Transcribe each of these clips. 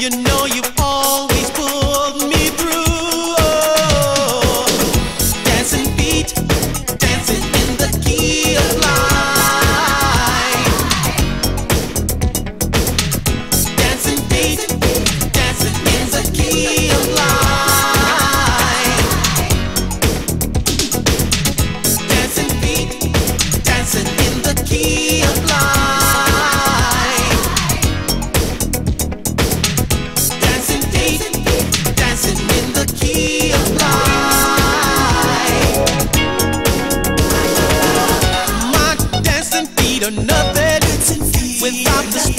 you know you You're nothing without the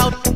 out